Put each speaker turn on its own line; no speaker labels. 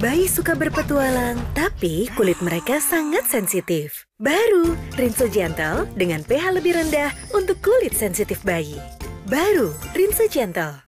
Bayi suka berpetualang, tapi kulit mereka sangat sensitif. Baru, Rinso Gentle dengan pH lebih rendah untuk kulit sensitif bayi. Baru, Rinso Gentle.